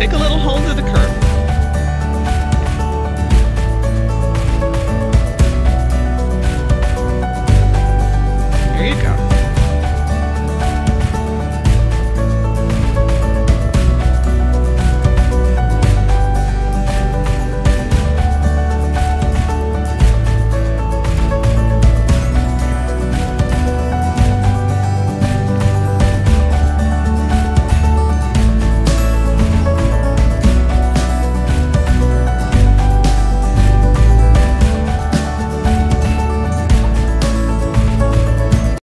Take a little hold of the curb. There you go.